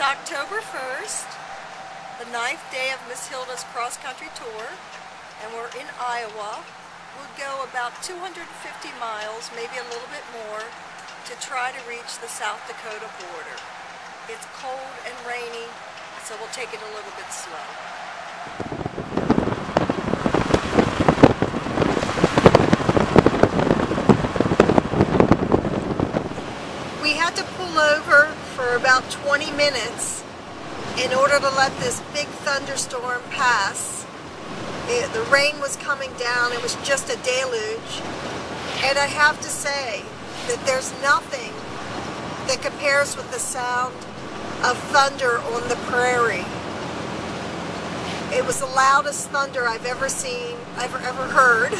It's October 1st, the ninth day of Miss Hilda's cross country tour, and we're in Iowa. We'll go about 250 miles, maybe a little bit more, to try to reach the South Dakota border. It's cold and rainy, so we'll take it a little bit slow. Over for about 20 minutes in order to let this big thunderstorm pass. It, the rain was coming down, it was just a deluge. And I have to say that there's nothing that compares with the sound of thunder on the prairie. It was the loudest thunder I've ever seen, I've ever heard,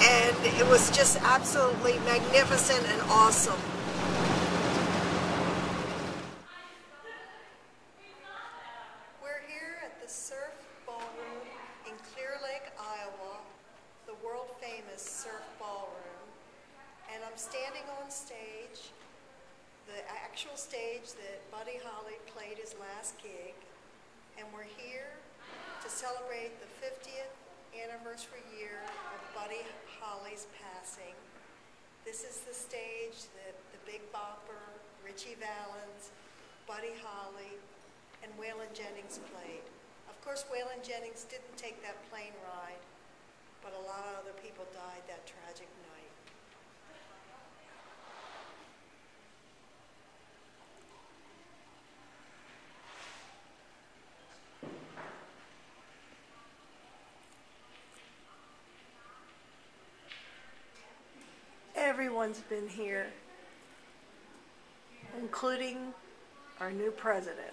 and it was just absolutely magnificent and awesome. We're here at the Surf Ballroom in Clear Lake, Iowa, the world famous Surf Ballroom. And I'm standing on stage, the actual stage that Buddy Holly played his last gig. And we're here to celebrate the 50th anniversary year of Buddy Holly's passing. This is the stage that the Big Bopper, Ritchie Valens, Buddy Holly, and Waylon Jennings played. Of course, Waylon Jennings didn't take that plane ride, but a lot of other people died that tragic night. Everyone's been here, including our new president.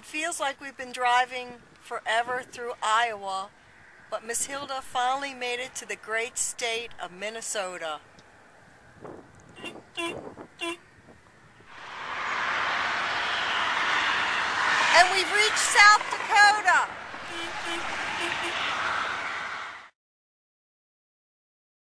It feels like we've been driving forever through Iowa, but Miss Hilda finally made it to the great state of Minnesota. And we've reached South Dakota.